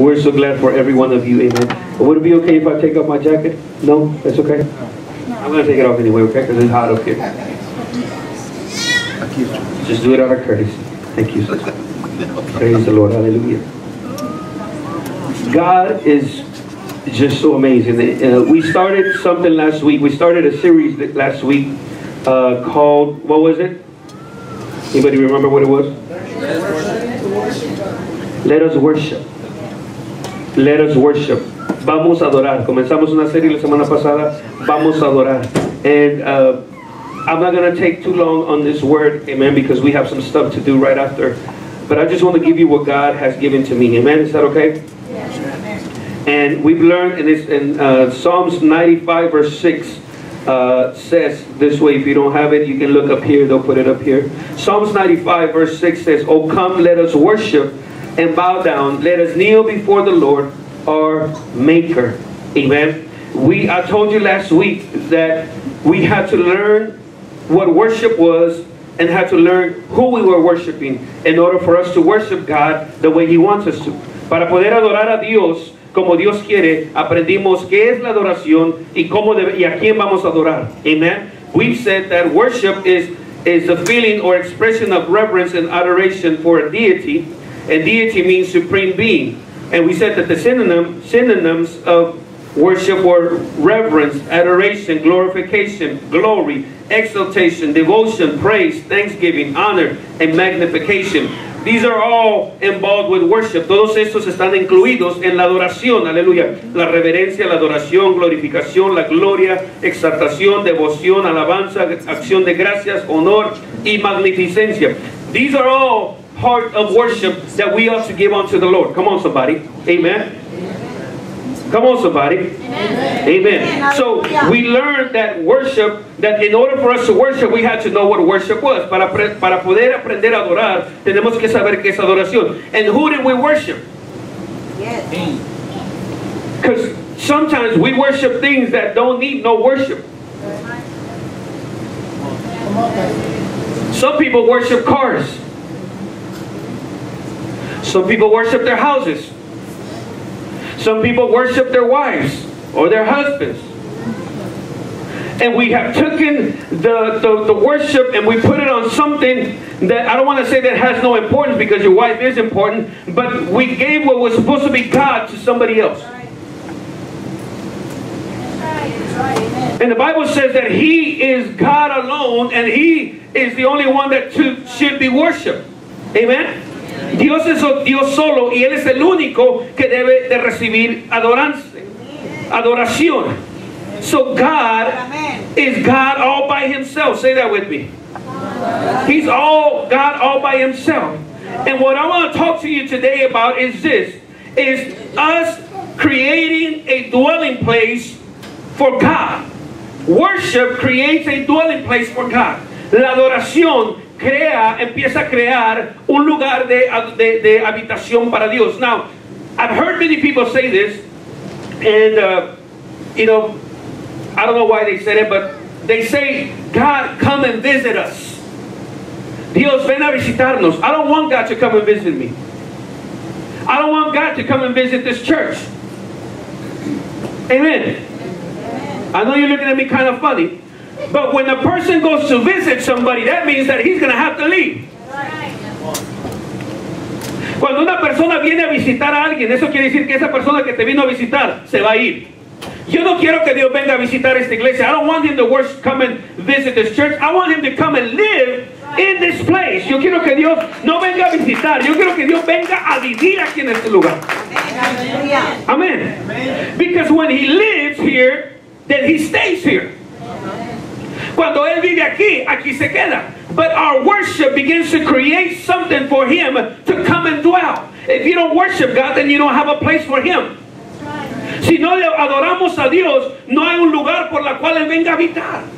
We're so glad for every one of you, amen. Would it be okay if I take off my jacket? No? That's okay? I'm going to take it off anyway, okay? Because it's hot up here. Just do it out of courtesy. Thank you, sister. Praise the Lord. Hallelujah. God is just so amazing. Uh, we started something last week. We started a series last week uh, called, what was it? Anybody remember what it was? Let us worship. Let us worship. Vamos a adorar. Comenzamos una serie la semana pasada. Vamos a adorar. And uh, I'm not going to take too long on this word, amen, because we have some stuff to do right after. But I just want to give you what God has given to me. Amen. Is that okay? Yes. And we've learned in, this, in uh, Psalms 95 verse 6 uh, says this way. If you don't have it, you can look up here. They'll put it up here. Psalms 95 verse 6 says, Oh come, let us worship and bow down. Let us kneel before the Lord, our Maker. Amen. We, I told you last week that we had to learn what worship was and had to learn who we were worshiping in order for us to worship God the way He wants us to. Para poder adorar a Dios como Dios quiere, aprendimos qué es la adoración y cómo debe, y a quién vamos a adorar. Amen. We've said that worship is is a feeling or expression of reverence and adoration for a deity, and deity means supreme being. And we said that the synonym synonyms of worship were reverence, adoration, glorification, glory, exaltation, devotion, praise, thanksgiving, honor, and magnification. These are all involved with worship. Todos estos están incluidos en la adoración. Aleluya. La reverencia, la adoración, glorificación, la gloria, exaltación, devoción, alabanza, acción de gracias, honor y magnificencia. These are all part of worship that we ought to give unto the Lord. Come on, somebody. Amen. Come on, somebody. Amen. Amen. So we learned that worship, that in order for us to worship, we had to know what worship was. Para, para poder aprender a adorar, tenemos que saber qué es adoración. And who did we worship? Yes. Because sometimes we worship things that don't need no worship. Some people worship cars. Some people worship their houses. Some people worship their wives or their husbands. And we have taken the, the, the, worship and we put it on something that I don't want to say that has no importance because your wife is important, but we gave what was supposed to be God to somebody else. And the Bible says that He is God alone and He is the only one that should be worshiped. Amen? Dios es Dios solo y Él es el único que debe de recibir adorancia, adoración. So God is God all by himself. Say that with me. He's all God all by himself. And what I want to talk to you today about is this. Is us creating a dwelling place for God. Worship creates a dwelling place for God. La adoración crea, empieza a crear un lugar de, de, de habitación para Dios. Now, I've heard many people say this, and, uh, you know, I don't know why they said it, but they say, God, come and visit us. Dios, ven a visitarnos. I don't want God to come and visit me. I don't want God to come and visit this church. Amen. I know you're looking at me kind of funny, but when a person goes to visit somebody, that means that he's going to have to leave. Cuando una persona viene a visitar a alguien, eso quiere decir que esa persona que te vino a visitar se va a ir. Yo no quiero que Dios venga a visitar esta iglesia. I don't want him to worship, come and visit this church. I want him to come and live in this place. Yo quiero que Dios no venga a visitar. Yo quiero que Dios venga a vivir aquí en este lugar. Amen. Because when he lives here, then he stays here. Cuando Él vive aquí, aquí se queda. But our worship begins to create something for Him to come and dwell. If you don't worship God, then you don't have a place for Him. Si no le adoramos a Dios, no hay un lugar por la cual Él venga a habitar.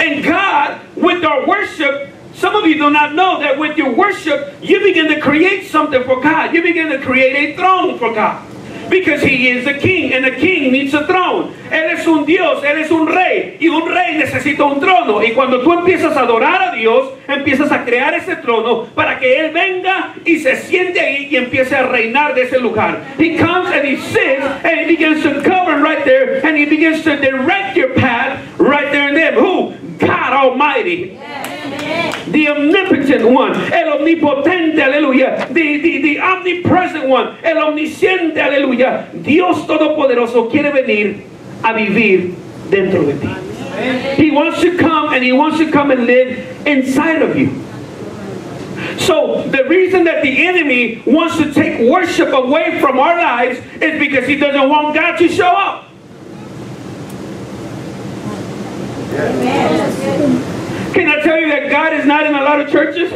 And God, with our worship, some of you do not know that with your worship, you begin to create something for God. You begin to create a throne for God. Because he is the king, and a king needs a throne. Él es un Dios, él es un rey, y un rey necesita un trono. Y cuando tú empiezas a adorar a Dios, empiezas a crear ese trono para que él venga y se siente ahí y empiece a reinar de ese lugar. He comes and he sits and he begins to govern right there, and he begins to direct your path right there and then. Who? God Almighty. The omnipotent one, el omnipotente, aleluya. The, the, the omnipresent one, el omnisciente, aleluya. Dios Todopoderoso quiere venir a vivir dentro de ti. He wants to come and he wants to come and live inside of you. So the reason that the enemy wants to take worship away from our lives is because he doesn't want God to show up. Can I tell you that God is not in a lot of churches?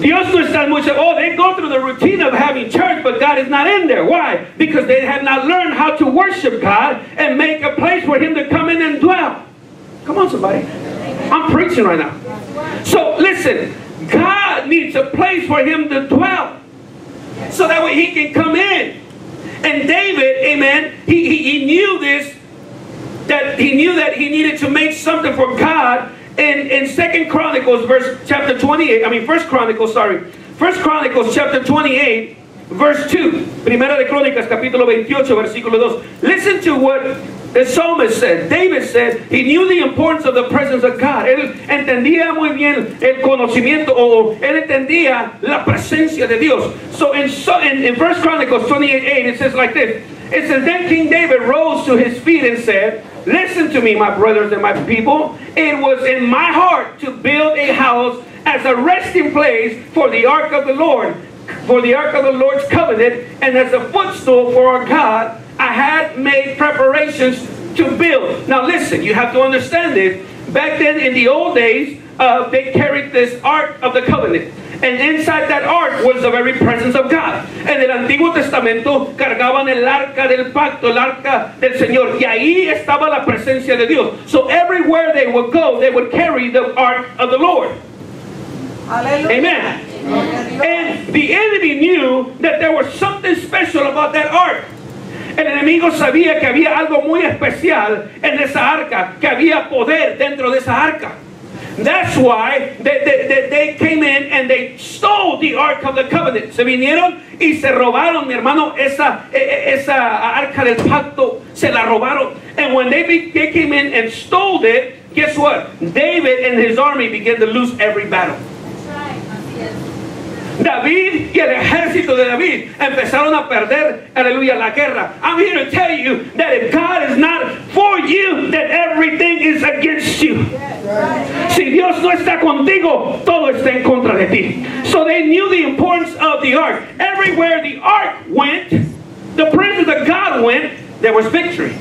Dios no está en muchas. Oh, they go through the routine of having church, but God is not in there. Why? Because they have not learned how to worship God and make a place for Him to come in and dwell. Come on, somebody. I'm preaching right now. So listen, God needs a place for Him to dwell, so that way He can come in. And David, Amen. He he, he knew this that he knew that he needed to make something for God. In, in Second Chronicles, verse chapter 28, I mean First Chronicles, sorry. First Chronicles chapter 28, verse 2. Primera de Crónicas, capítulo 28, versículo 2. Listen to what the psalmist said. David said he knew the importance of the presence of God. Él entendía muy bien el conocimiento o él entendía la presencia de Dios. So in, so in, in First Chronicles 28, 8, it says like this. It says, Then King David rose to his feet and said, Listen to me, my brothers and my people. It was in my heart to build a house as a resting place for the ark of the Lord, for the ark of the Lord's covenant, and as a footstool for our God. I had made preparations to build. Now listen, you have to understand this. Back then in the old days, uh, they carried this ark of the covenant. And inside that ark was the very presence of God. En el Antiguo Testamento cargaban el arca del pacto, el arca del Señor. Y ahí estaba la presencia de Dios. So everywhere they would go, they would carry the ark of the Lord. Aleluya. Amen. And the enemy knew that there was something special about that ark. El enemigo sabía que había algo muy especial en esa arca, que había poder dentro de esa arca. That's why they, they, they, came in and they stole the Ark of the Covenant. Se vinieron y se robaron, mi hermano, esa, esa arca del pacto. Se la robaron. And when they, they came in and stole it, guess what? David and his army began to lose every battle. David y el ejército de David empezaron a perder, aleluya, la guerra. I'm here to tell you that if God is not for you, that everything is against you. Si Dios no está contigo, todo está en contra de ti. So they knew the importance of the ark. Everywhere the ark went, the presence of God went, there was victory.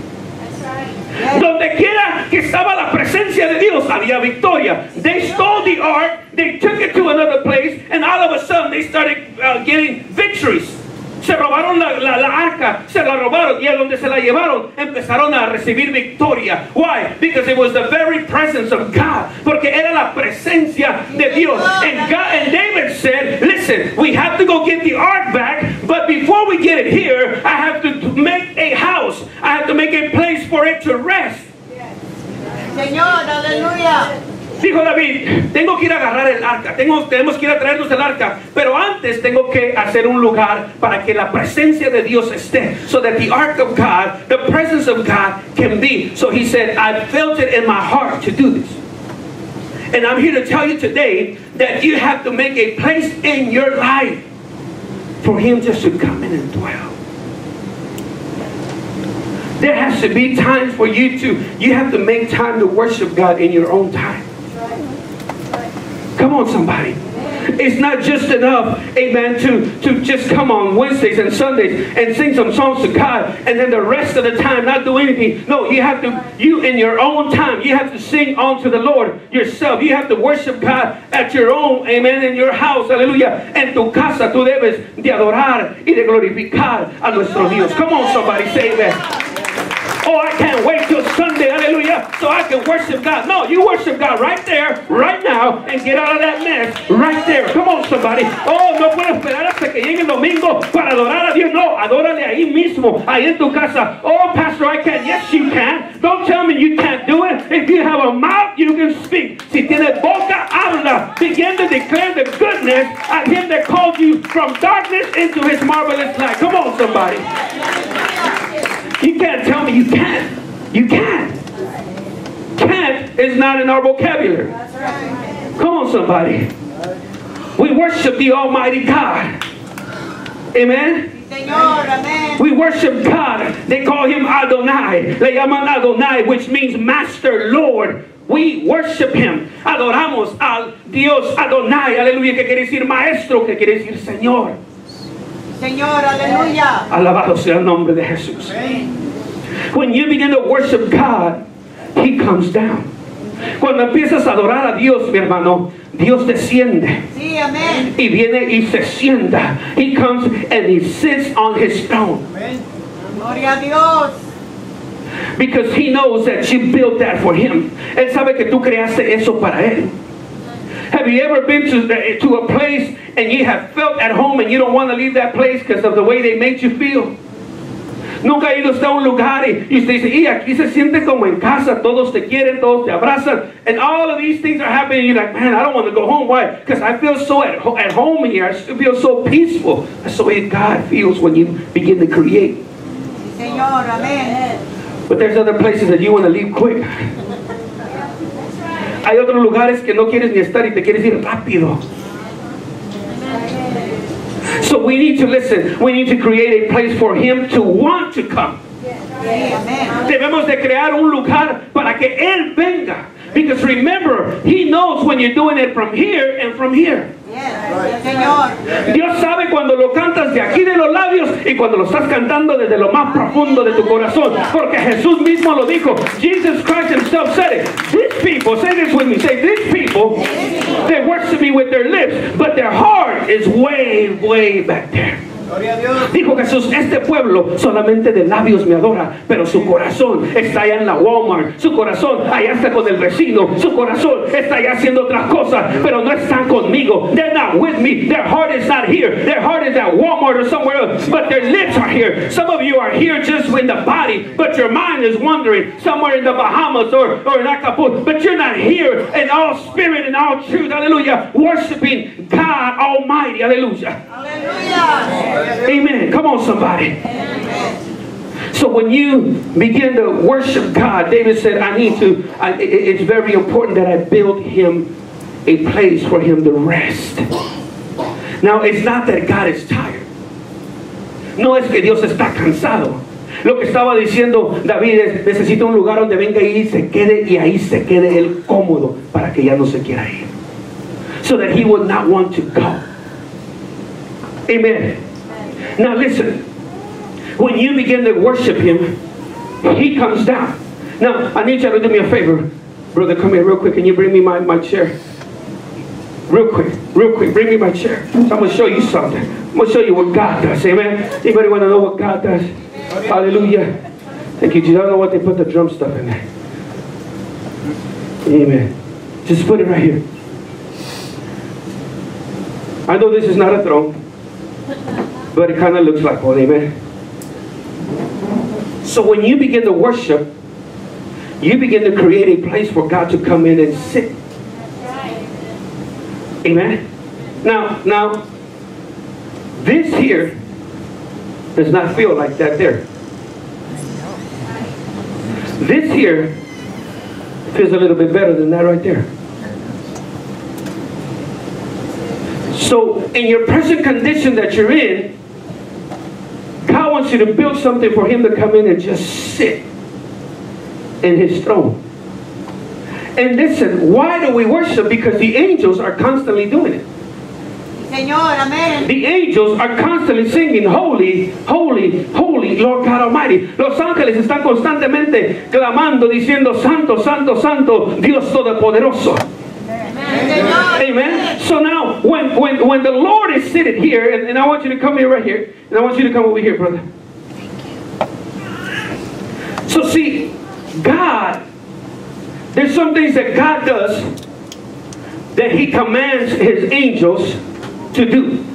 Donde quiera que estaba la presencia de Dios, había victoria. They stole the ark, they took it to another place, and all of a sudden they started uh, getting victories. Se robaron la, la, la arca, se la robaron, y a donde se la llevaron empezaron a recibir victoria. Why? Because it was the very presence of God. Porque era la presencia de Dios. And, God, and David said, listen, we have to go get the ark back, but before we get it here, I have to make a house. I have to make a place for it to rest. Señor, aleluya. Dijo David, tengo que ir a agarrar el arca, tengo, tenemos que ir a traernos el arca, pero antes tengo que hacer un lugar para que la presencia de Dios esté, so that the ark of God, the presence of God can be. So he said, I felt it in my heart to do this. And I'm here to tell you today that you have to make a place in your life for him just to come in and dwell. There has to be times for you to, you have to make time to worship God in your own time. Come on, somebody. It's not just enough, amen, to, to just come on Wednesdays and Sundays and sing some songs to God and then the rest of the time not do anything. No, you have to, you in your own time, you have to sing unto the Lord yourself. You have to worship God at your own, amen, in your house, aleluya. En tu casa tú debes de adorar y de glorificar a nuestro Dios. Come on, somebody, say amen. Oh, I can't wait till Sunday, hallelujah, so I can worship God. No, you worship God right there, right now, and get out of that mess right there. Come on, somebody. Oh, no puedo esperar hasta que llegue el domingo para adorar a Dios. No, adórale ahí mismo, ahí en tu casa. Oh, Pastor, I can. Yes, you can. Don't tell me you can't do it. If you have a mouth, you can speak. Si tienes boca, habla. Begin to declare the goodness of Him that called you from darkness into His marvelous light. Come on, somebody. You can't tell me you can't. You can't. Can't is not in our vocabulary. Come on, somebody. We worship the Almighty God. Amen. We worship God. They call him Adonai. Le llaman Adonai, which means Master, Lord. We worship him. Adoramos al Dios Adonai. Aleluya, que quiere decir maestro, que quiere decir Señor. Señor, aleluya. Alabado sea el nombre de Jesús. When you begin to worship God, He comes down. Cuando empiezas a adorar a Dios, mi hermano, Dios desciende Sí, amén. y viene y se sienta. He comes and He sits on His throne. Gloria a Dios. Because he knows that you built that for him. Él sabe que tú creaste eso para él. Have you ever been to, the, to a place and you have felt at home and you don't want to leave that place because of the way they made you feel? Nunca ha ido a un lugar y, usted dice, y aquí se siente como en casa, todos te quieren, todos te abrazan, and all of these things are happening, you're like, man, I don't want to go home. Why? Because I feel so at, ho- at home here, I feel so peaceful. That's the way God feels when you begin to create. Señor, amén. But there's other places that you want to leave quick. Hay otros lugares que no quieres ni estar y te quieres ir rápido. So we need to listen. We need to create a place for him to want to come. Debemos de crear un lugar para que él venga. Because remember, he knows when you're doing it from here and from here. Dios sabe cuando lo cantas de aquí de los labios y cuando lo estás cantando desde lo más profundo de tu corazón. Porque Jesús mismo lo dijo. Jesus Christ himself said it. These people, say this with me, say these people, they worship me with their lips, but their heart is way, way back there. Dijo Jesús, este pueblo solamente de labios me adora, pero su corazón está allá en la Walmart, su corazón allá está con el vecino, su corazón está allá haciendo otras cosas, pero no están conmigo. They're not with me. Their heart is not here. Their heart is at Walmart or somewhere else, but their lips are here. Some of you are here just in the body, but your mind is wandering somewhere in the Bahamas or, or in Acapulco, but you're not here in all spirit and all truth. Hallelujah. Worshiping God Almighty. Hallelujah. Aleluya. Amen. Come on, somebody. So when you begin to worship God, David said, I need to, I, it's very important that I build him a place for him to rest. Now, it's not that God is tired. No es que Dios está cansado. Lo que estaba diciendo David es, necesita un lugar donde venga y se quede y ahí se quede él cómodo para que ya no se quiera ir. So that he would not want to go. Amen. Now listen, when you begin to worship him, he comes down. Now, I need you to do me a favor. Brother, come here real quick. Can you bring me my, my chair? Real quick, real quick, bring me my chair. So I'm going to show you something. I'm going to show you what God does. Amen. Anybody want to know what God does? Hallelujah. Thank you, Jesus. I don't know what they put the drum stuff in there. Amen. Just put it right here. I know this is not a throne, but it kind of looks like one. Amen. So when you begin to worship, you begin to create a place for God to come in and sit. Amen. Now, now, this here does not feel like that there. This here feels a little bit better than that right there. So, in your present condition that you're in, wants you to build something for Him to come in and just sit in His throne. And listen, why do we worship? Because the angels are constantly doing it. Señor, amén. The angels are constantly singing, Holy, Holy, Holy, Lord God Almighty. Los ángeles están constantemente clamando, diciendo, Santo, Santo, Santo, Dios Todopoderoso. Amen. So now, when, when, when the Lord is seated here, and, and I want you to come here right here, and I want you to come over here, brother. So see, God, there's some things that God does that He commands His angels to do.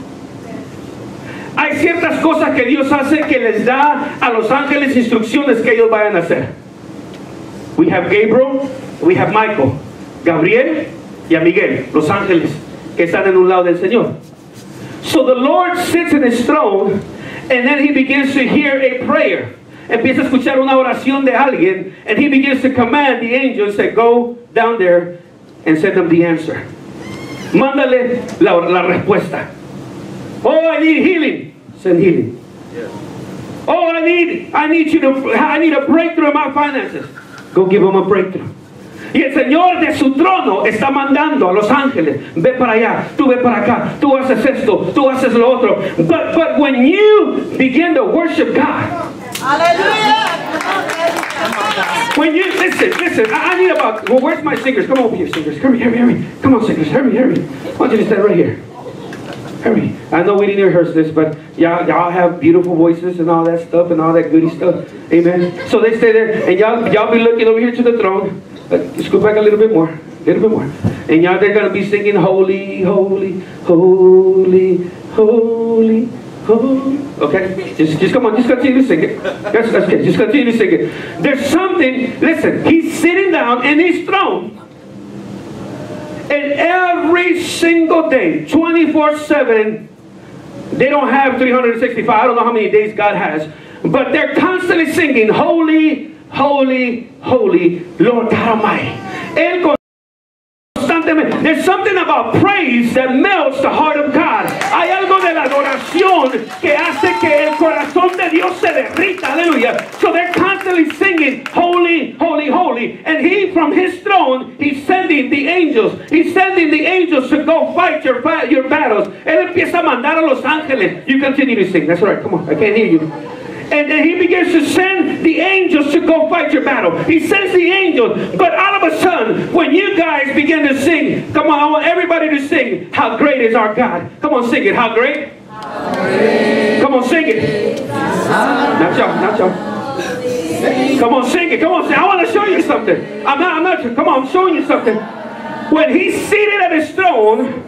Hay ciertas cosas que Dios hace que les da a los ángeles instrucciones que ellos vayan a hacer. We have Gabriel, we have Michael, Gabriel y a Miguel, los ángeles que están en un lado del Señor. So the Lord sits in his throne and then he begins to hear a prayer. Empieza a escuchar una oración de alguien and he begins to command the angels that go down there and send them the answer. Mándale la, la respuesta. Oh, I need healing. Send healing. Oh, I need, I need you to, I need a breakthrough in my finances. Go give them a breakthrough. Y el Señor de su trono está mandando a los ángeles, ve para allá, tú ve para acá, tú haces esto, tú haces lo otro. But, but when you begin to worship God, Aleluya. when you, listen, listen, I, I need about, well, where's my singers? Come over here, singers. Hurry, hurry, hurry. Come on, singers, hurry, hurry. Why don't you just stand right here? Hurry. I know we didn't rehearse this, but y'all, y'all have beautiful voices and all that stuff and all that goody stuff. Amen. So they stay there, and y'all, y'all be looking over here to the throne. Uh, scoot back a little bit more, a little bit more. And y'all, they're going to be singing, Holy, Holy, Holy, Holy, Holy. Okay? Just, just come on, just continue to sing it. That's, that's okay. Just continue to sing it. There's something, listen, he's sitting down in his throne. And every single day, 24 7, they don't have 365. I don't know how many days God has. But they're constantly singing, Holy, Holy, Holy, Lord God Almighty. Él constantemente. There's something about praise that melts the heart of God. Hay algo de la adoración que hace que el corazón de Dios se derrita. Aleluya. So they're constantly singing, Holy, Holy, Holy. And he, from his throne, he's sending the angels. He's sending the angels to go fight your, your battles. Él empieza a mandar a los ángeles. You continue to sing. That's right. Come on. I can't hear you. And then he begins to send the angels to go fight your battle. He sends the angels. But all of a sudden, when you guys begin to sing, come on, I want everybody to sing, How great is our God. Come on, sing it. How great? Come on, sing it. Not y'all, not y'all. Come on, sing it. Come on, sing. I want to show you something. I'm not, I'm not, come on, I'm showing you something. When he's seated at his throne,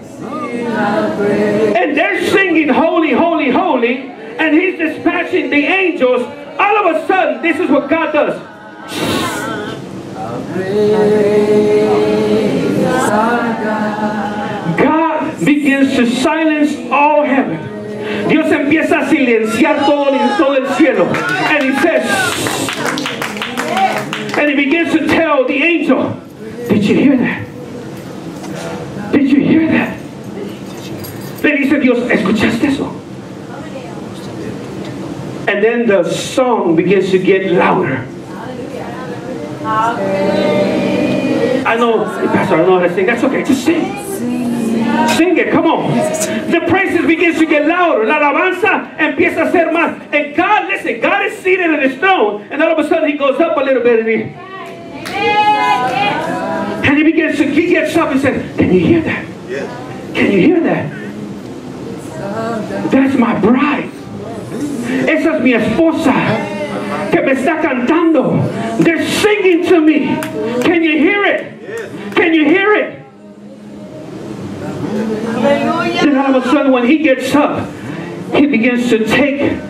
and they're singing, Holy, Holy, Holy, and he's dispatching the angels, all of a sudden, this is what God does. God begins to silence all heaven. Dios empieza a silenciar todo, el- todo el cielo. And he says, and he begins to tell the angel, Did you hear that? Did you hear that? Le dice Dios, ¿escuchaste eso? And then the song begins to get louder. I know, Pastor, I don't know how to sing. That's okay, just sing. Sing it, come on. The praises begins to get louder. La alabanza empieza a ser más. And God, listen, God is seated in his throne. And all of a sudden he goes up a little bit and he, and he begins to, he gets up and says, Can you hear that? Can you hear that? That's my bride. Esa es mi esposa que me está cantando. They're singing to me. Can you hear it? Can you hear it? Then all of a sudden, when he gets up, he begins to take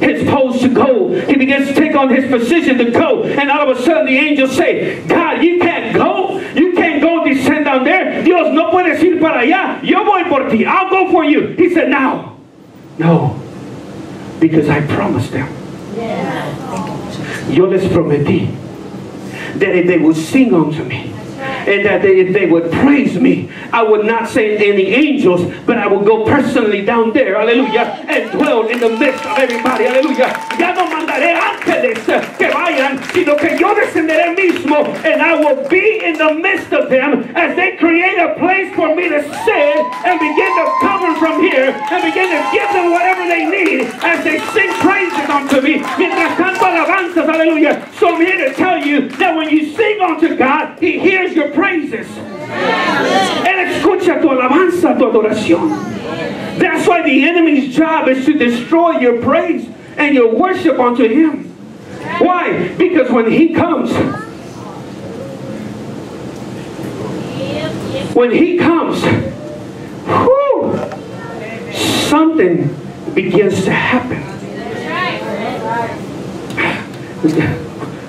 his pose to go. He begins to take on his position to go. And all of a sudden, the angels say, God, you can't go. You can't go descend down there. Dios, no puedes ir para allá. Yo voy por ti. I'll go for you. He said, now. No. Because I promised them. Yo les prometí that if they would sing unto me, and that they, if they would praise me, I would not send any angels, but I would go personally down there, hallelujah, and dwell in the midst of everybody, hallelujah. Ya no mandaré ángeles que vayan, sino que yo descenderé mismo, and I will be in the midst of them as they create a place for me to sit and begin to cover from here and begin to give them whatever they need as they sing praises unto me. Mientras canto alabanzas, hallelujah. So I'm here to tell you that when you sing unto God, He hears your praises. Él escucha tu alabanza, tu adoración. That's why the enemy's job is to destroy your praise and your worship unto Him. Why? Because when he comes, when he comes, whew, something begins to happen.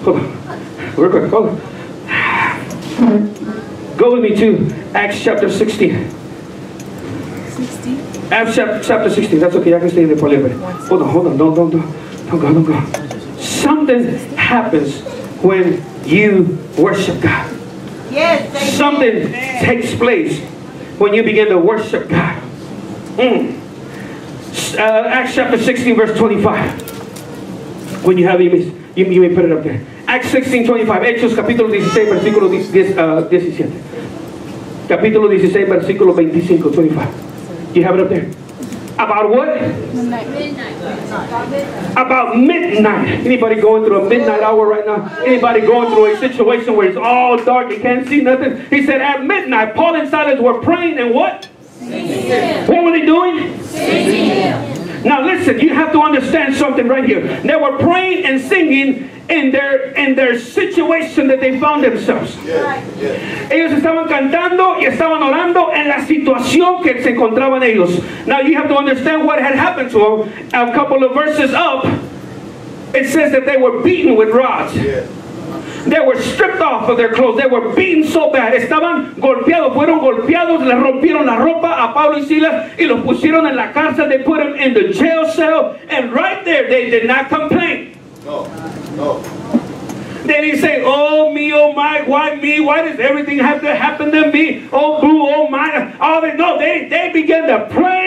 Hold on. Real quick, hold on. Go with me to Acts chapter 16. 60. Acts chapter, chapter 16. That's okay. I can stay in there for a little bit. Hold on, hold on. Don't, don't, don't. Don't go, don't go. Something happens when you worship God. Yes. Something takes place when you begin to worship God. Mm. Uh, Acts chapter 16, verse 25. When you have it, you may, you, may put it up there. Acts 16, 25. Hechos capítulo 16, versículo 10, 10, uh, 17. Capítulo 16, versículo 25, 25. You have it up there. About what? About midnight. Anybody going through a midnight hour right now? Anybody going through a situation where it's all dark, you can't see nothing? He said, at midnight, Paul and Silas were praying and what? What were they doing? Now listen, you have to understand something right here. They were praying and singing in their in their situation that they found themselves. Ellos estaban cantando y estaban orando en la situación que se encontraban ellos. Now you have to understand what had happened to them. A couple of verses up, it says that they were beaten with rods. They were stripped off of their clothes. They were beaten so bad. Estaban golpeados, fueron golpeados, les rompieron la ropa a Pablo y Silas y los pusieron en la cárcel. They put them in the jail cell. And right there, they did not complain. No, no. They didn't say, oh me, oh my, why me? Why does everything have to happen to me? Oh boo, oh my. All they no, they, they began to pray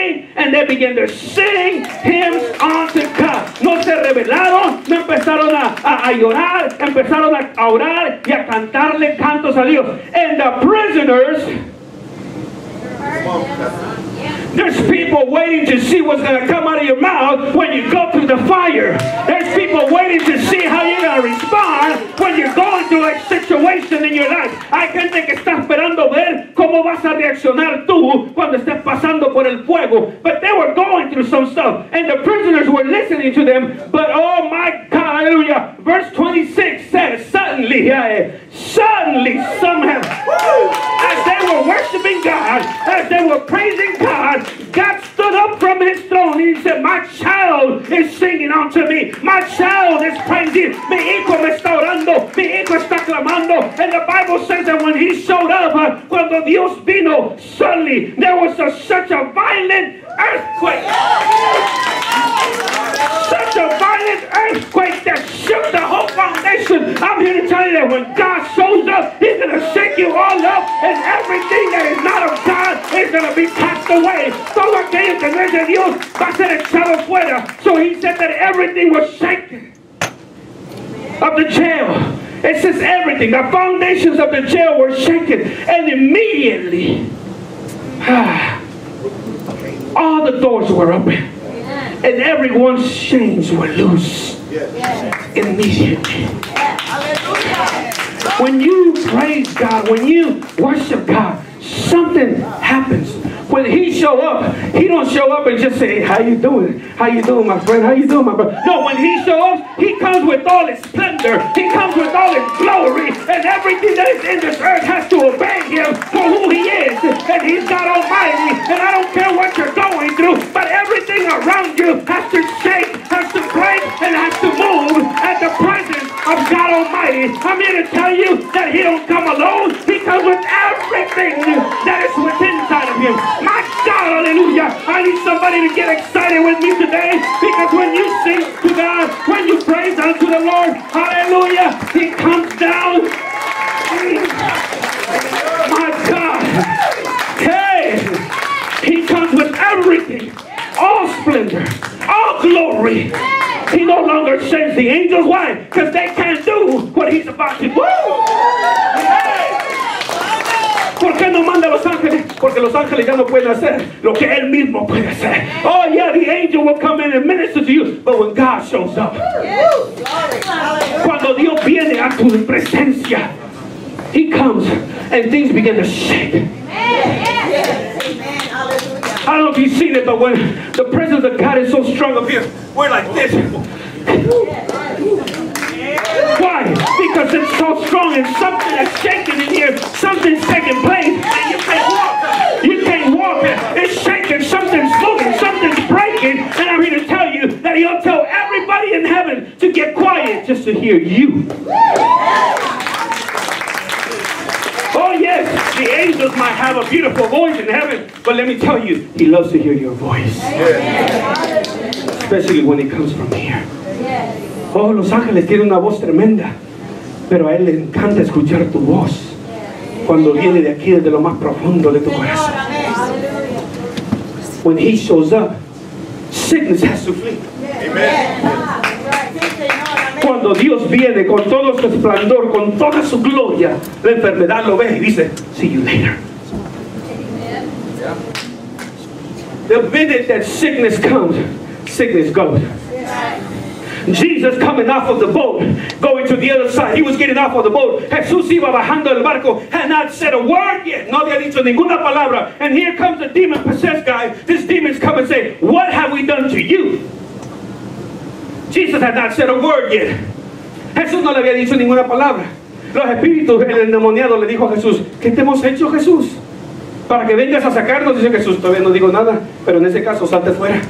and they began to sing hymns unto God. No se rebelaron, no empezaron a, a, a llorar, empezaron a orar y a cantarle cantos a Dios. And the prisoners There's people waiting to see what's going to come out of your mouth when you go through the fire. People waiting to see how you're going to respond when you're going through a situation in your life. Hay gente que está esperando ver cómo vas a reaccionar tú cuando estés pasando por el fuego. But they were going through some stuff, and the prisoners were listening to them. But oh my God, hallelujah. Verse 26 says, Suddenly, suddenly, somehow, as they were worshiping God, as they were praising God, God stood up from his throne and he said, My child is singing unto me. My child is praising. Mi hijo me está orando. Mi hijo está clamando. And the Bible says that when he showed up, uh, cuando Dios vino, suddenly there was a, such a violent earthquake. Such a violent earthquake that shook the whole foundation. I'm here to tell you that when God shows up, He's going to shake you all up, and everything that is not of God is going to be cast away. Todo aquello que no es de Dios va a ser echado fuera. So He said that everything was shaken of the jail. It says everything. The foundations of the jail were shaken, and immediately, all the doors were open, and everyone's chains were loose immediately. When you praise God, when you worship God, something happens. When he show up, he don't show up and just say, "How you doing? How you doing, my friend? How you doing, my brother?" No, when he shows up, he comes with all his splendor. He comes with all his glory, and everything that is in this earth has to obey him for who he is. And he's God Almighty. And I don't care what you're going through, but everything around you has to shake, has to break, and has to move at the presence of God Almighty. I'm here to tell you that He don't come alone. He comes with everything that is within inside of Him. My God, hallelujah. I need somebody to get excited with me today because when you sing to God, when you praise unto the Lord, hallelujah, He comes down. My God. Hey, He comes with everything. All splendor, all glory. He no longer sends the angels. Why? Because they can't do what he's about to do. Hey. ¿Por qué no manda a los Porque los ángeles ya no pueden hacer lo que él mismo puede hacer. Oh yeah, the angel will come in and minister to you. But when God shows up, cuando Dios viene a tu presencia, He comes and things begin to shake. I don't know if you've seen it, but when the presence of God is so strong up here, we're like this. Why? Because it's so strong and something is shaking in here. Something's taking place and you can't walk. You can't walk. It's shaking. Something's moving. Something's breaking. And I'm here to tell you that he'll tell everybody in heaven to get quiet just to hear you. Oh yes, the angels might have a beautiful voice in heaven, but let me tell you, he loves to hear your voice. Especially when it comes from here. Oh, los ángeles tienen una voz tremenda, pero a él le encanta escuchar tu voz cuando viene de aquí, desde lo más profundo de tu corazón. When he shows up, sickness has to flee. Amén. Cuando Dios viene con todo su esplendor, con toda su gloria, la enfermedad lo ve y dice, see you later. The minute that sickness comes, sickness goes. Jesus coming off of the boat, going to the other side. He was getting off of the boat. Jesús iba bajando del barco, had not said a word yet. No había dicho ninguna palabra. And here comes the demon possessed guy. This demon's come and say, what have we done to you? Jesus had not said a word yet. Jesús no le había dicho ninguna palabra. Los espíritus, el endemoniado le dijo a Jesús, ¿qué te hemos hecho Jesús? Para que vengas a sacarnos, dice Jesús, todavía no digo nada, pero en ese caso salte fuera.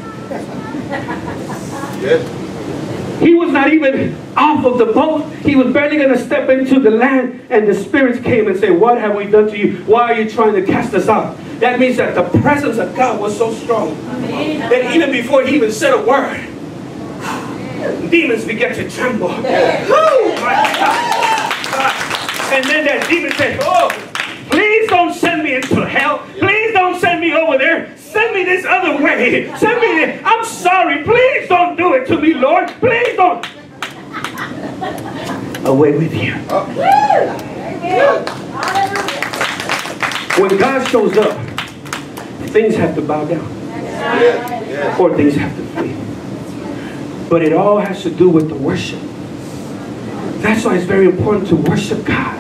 He was not even off of the boat. He was barely going to step into the land. And the spirits came and said, What have we done to you? Why are you trying to cast us out? That means that the presence of God was so strong that even before he even said a word, demons began to tremble. Oh, my God. And then that demon said, Oh, please don't send me into hell. Please don't send me over there. Send me this other way. Send me this. I'm sorry. Please don't do it to me, Lord. Please don't. Away with you. When God shows up, things have to bow down. Or things have to flee. But it all has to do with the worship. That's why it's very important to worship God.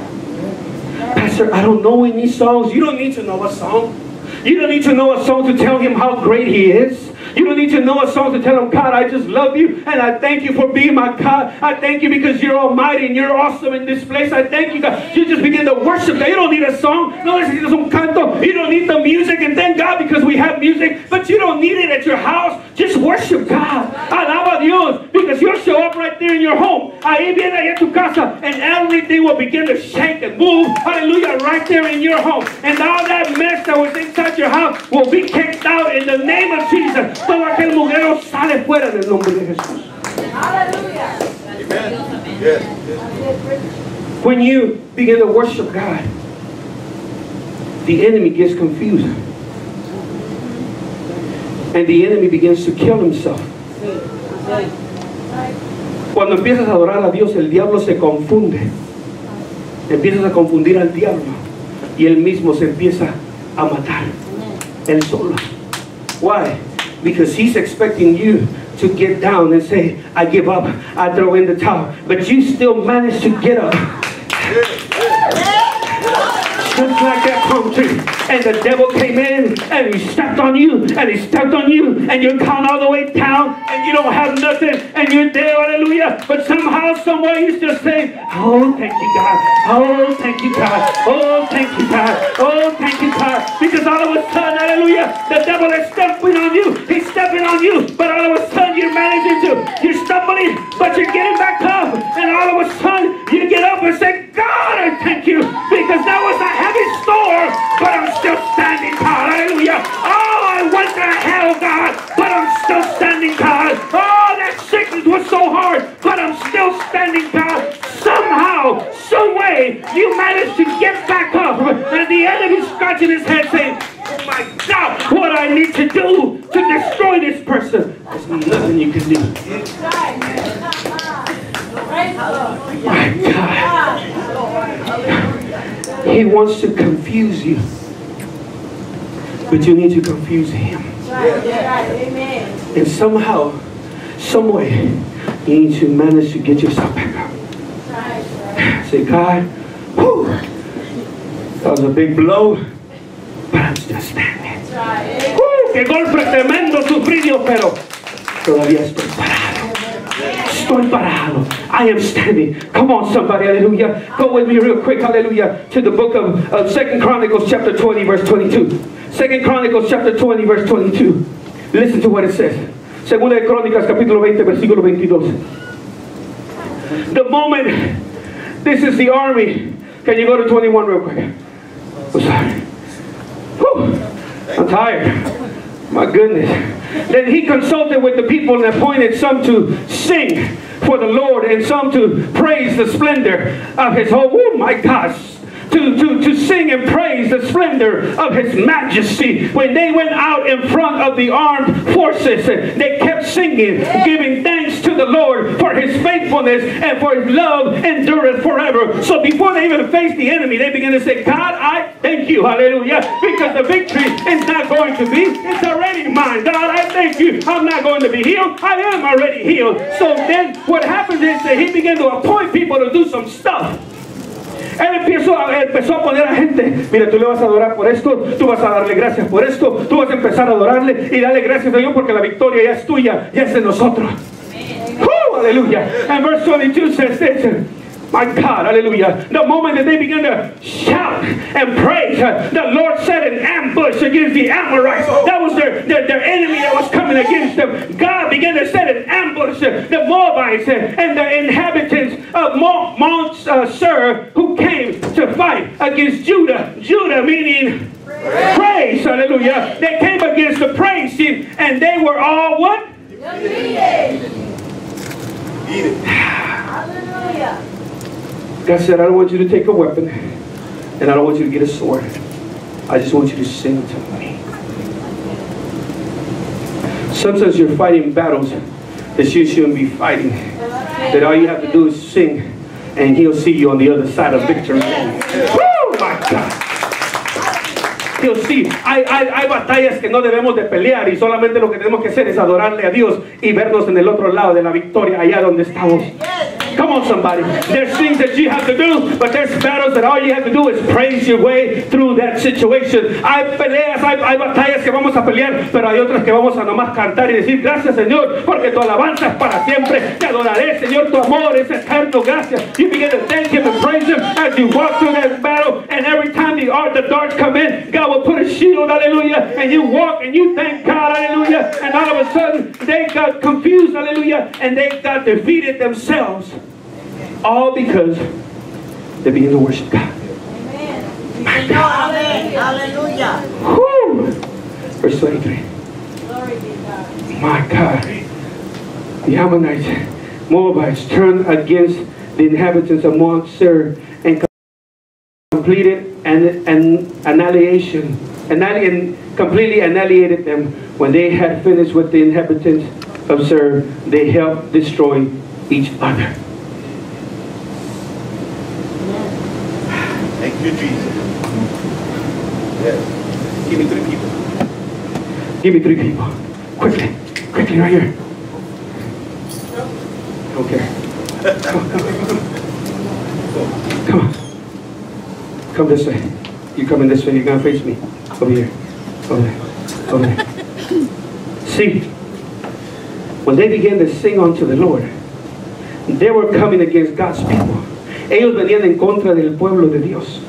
Pastor, I don't know any songs. You don't need to know a song. You don't need to know a song to tell him how great he is. You don't need to know a song to tell him, God, I just love you and I thank you for being my God. I thank you because you're almighty and you're awesome in this place. I thank you, God. You just begin to worship. You don't need a song. No necesitas un canto. You don't need the music and thank God because we have music, but you don't need it at your house. Just worship God. Alaba a Dios because you'll show up right there in your home. Ahí viene en tu casa and everything will begin to shake and move. Hallelujah. Right there in your home. And all that mess that was inside your house will be kicked out in the name of Jesus. Todo aquel mugrero sale fuera en el nombre de Jesús. Hallelujah. Amen. When you begin to worship God, the enemy gets confused. And the enemy begins to kill himself. Cuando empiezas a adorar a Dios, el diablo se confunde. Empiezas a confundir al diablo. Y él mismo se empieza a matar. Él solo. Why? Because he's expecting you to get down and say, I give up, I throw in the towel. But you still manage to get up. Just like that palm tree. And the devil came in and he stepped on you and he stepped on you and you're gone all the way down and you don't have nothing and you're there, hallelujah. But somehow, somewhere you just say, Oh, thank you, God. Oh, thank you, God. Oh, thank you, God. Oh, thank you, God. Because all of a sudden, hallelujah, the devil is stepping on you. He's stepping on you. But all of a sudden, you're managing to. You're stumbling, but you're getting back up. And all of a sudden, you get up and say, God, He wants to confuse you. But you need to confuse him. And somehow, some way, you need to manage to get yourself back up. Say, God, whew, that was a big blow, but I'm still standing. Qué golpe tremendo sufrí Dios, pero todavía estoy parado. Estoy parado. I am standing. Come on, somebody. Hallelujah. Go with me real quick. Hallelujah. To the book of uh, Second Chronicles chapter 20 verse 22. Second Chronicles chapter 20 verse 22. Listen to what it says. Segunda de Crónicas capítulo 20 versículo 22. The moment this is the army. Can you go to 21 real quick? I'm sorry. Whew. I'm tired. My goodness. Then he consulted with the people and appointed some to sing for the Lord and some to praise the splendor of his whole. Oh my gosh. To, to, to sing and praise the splendor of his majesty. When they went out in front of the armed forces, they kept singing, giving thanks to the Lord for his faithfulness and for his love endureth forever. So before they even faced the enemy, they began to say, God, I thank you, hallelujah, because the victory is not going to be, it's already mine. God, I thank you. I'm not going to be healed. I am already healed. So then what happens is that he began to appoint people to do some stuff. Él empezó a, empezó a poner a gente, mira, tú le vas a adorar por esto, tú vas a darle gracias por esto, tú vas a empezar a adorarle y darle gracias a Dios porque la victoria ya es tuya, ya es de nosotros. Woo, hallelujah. And verse 22 says this. My God, hallelujah. The moment that they began to shout and praise, uh, the Lord set an ambush against the Amorites. That was their, their, their enemy that was coming against them. God the Moabites and the inhabitants of Mount, uh, Seir who came to fight against Judah. Judah meaning praise, hallelujah. They came against the praise team and they were all what? Eat it. Hallelujah. God said, I don't want you to take a weapon, and I don't want you to get a sword. I just want you to sing to me. Sometimes you're fighting battles that you shouldn't be fighting. That all you have to do is sing, and He'll see you on the other side of victory. Woo, my God. He'll see. Hay, hay, hay batallas que no debemos de pelear y solamente lo que tenemos que hacer es adorarle a Dios y vernos en el otro lado de la victoria, allá donde estamos. Come on, somebody. There's things that you have to do, but there's battles that all you have to do is praise your way through that situation. Hay peleas, hay, hay batallas que vamos a pelear, pero hay otras que vamos a nomás cantar y decir, gracias Señor, porque tu alabanza es para siempre. Te adoraré, Señor, tu amor es eterno. Gracias. You begin to thank Him and praise Him as you walk through that battle, and every time the, art, the darts come in, God will put a shield, hallelujah, and you walk and you thank God, hallelujah, and all of a sudden they got confused, hallelujah, and they got defeated themselves. All because they began to worship God. Amen. My God. Hallelujah. Whew. Verse 23. Glory be God. My God. The Ammonites, Moabites turned against the inhabitants of Mount Seir and completed an, an annihilation, annihil- completely annihilated them. When they had finished with the inhabitants of Seir, they helped destroy each other. You, Jesus. Yes. Give me three people. Give me three people. Quickly. Quickly, right here. Okay. Come on. Come this way. You coming this way, you're gonna face me. Over here. Over there. Over there. See, when they began to sing unto the Lord, they were coming against God's people. Ellos venían en contra del pueblo de Dios.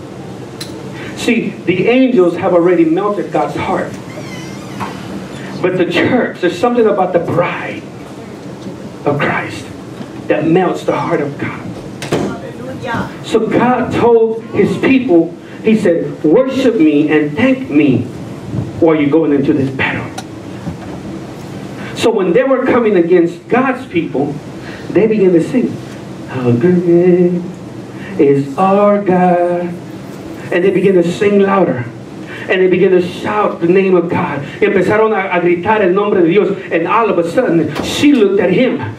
See, the angels have already melted God's heart. But the church, there's something about the bride of Christ that melts the heart of God. Hallelujah. So God told his people, he said, worship me and thank me while you're going into this battle. So when they were coming against God's people, they began to sing, How great is our God. And they began to sing louder. And they began to shout the name of God. Empezaron a, a gritar el nombre de Dios. And all of a sudden, she looked at him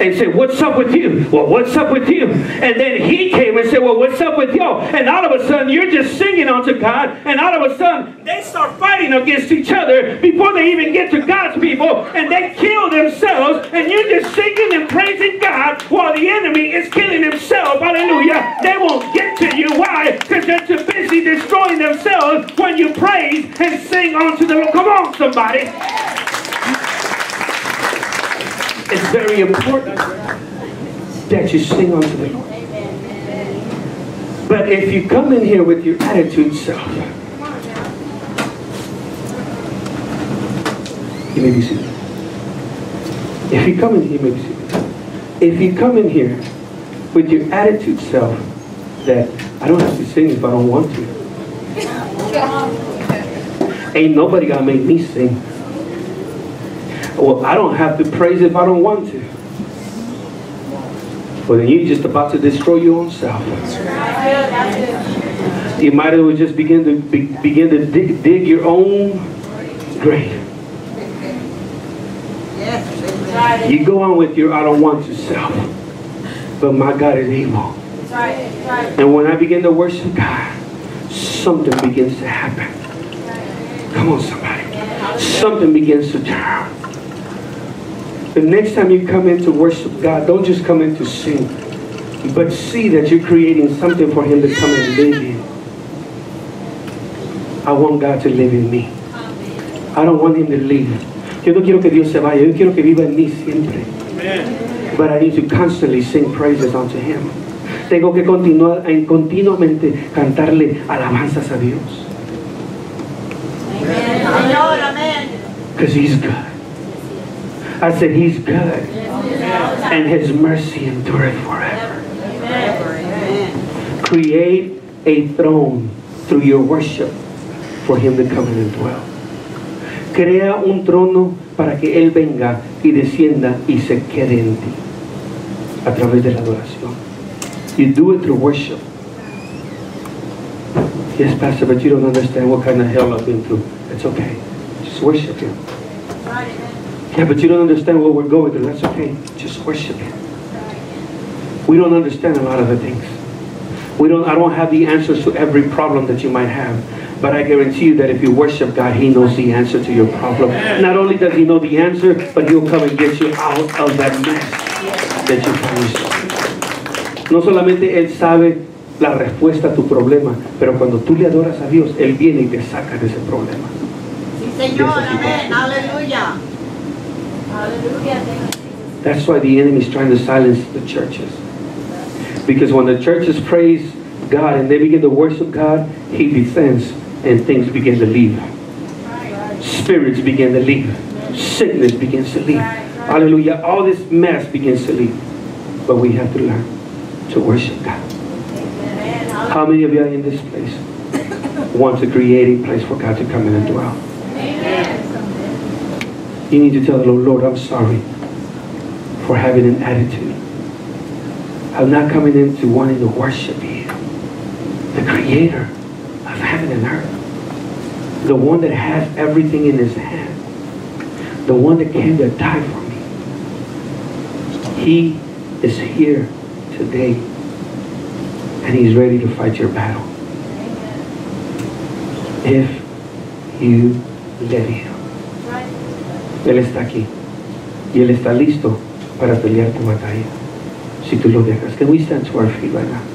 and said, What's up with you? Well, what's up with you? And then he came and said, Well, what's up with y'all? And all of a sudden, you're just singing unto God. And all of a sudden, they start fighting against each other before they even get to God's people. And they kill themselves. And you're just singing and praising God while the enemy is killing himself. Hallelujah. They won't get to you. Why? Because they're too busy destroying themselves when you praise and sing unto the Lord. Come on, somebody. It's very important that you sing unto the Lord. But if you come in here with your attitude self, you may be seated. If you come in here, you may be seated. If you come in here with your attitude self, that I don't have to sing if I don't want to. Ain't nobody gonna make me sing. Well, I don't have to praise if I don't want to. Well, then you're just about to destroy your own self. You might as well just begin to be, begin to dig, dig your own grave. You go on with your I don't want to self. But my God is able. And when I begin to worship God, something begins to happen. Come on, somebody. Something begins to turn. The next time you come in to worship God, don't just come in to sing, but see that you're creating something for Him to come and live in. I want God to live in me. I don't want Him to leave. Yo no quiero que Dios se vaya, yo quiero que viva en mí siempre. Amen. But I need to constantly sing praises unto Him. Tengo que continuar en continuamente cantarle alabanzas a Dios. Amen. Because He's good. I said He's good. And His mercy endureth forever. Create a throne through your worship for Him to come and dwell. Crea un trono para que Él venga y descienda y se quede en ti a través de la adoración. You do it through worship. Yes, Pastor, but you don't understand what kind of hell I've been through. It's okay. Just worship Him. Yeah, but you don't understand what we're going through. That's okay. Just worship Him. We don't understand a lot of the things. We don't. I don't have the answers to every problem that you might have. But I guarantee you that if you worship God, He knows the answer to your problem. Not only does He know the answer, but He'll come and get you out of that mess that you find yourself. No solamente Él sabe la respuesta a tu problema, pero cuando tú le adoras a Dios, Él viene y te saca de ese problema. Sí, Señor, amén. Aleluya. That's why the enemy is trying to silence the churches. Because when the churches praise God and they begin to worship God, He descends and things begin to leave. Spirits begin to leave. Sickness begins to leave. Hallelujah. All this mess begins to leave. But we have to learn to worship God. How many of you are in this place want to create a place for God to come in and dwell? You need to tell the Lord, Lord, I'm sorry for having an attitude. I'm not coming into wanting to worship you, the creator of heaven and earth, the one that has everything in his hand, the one that came to die for me. He is here today and he's ready to fight your battle. If you let him. Él está aquí y Él está listo para pelear tu batalla. Si tú lo dejas. Can we stand to our feet right now?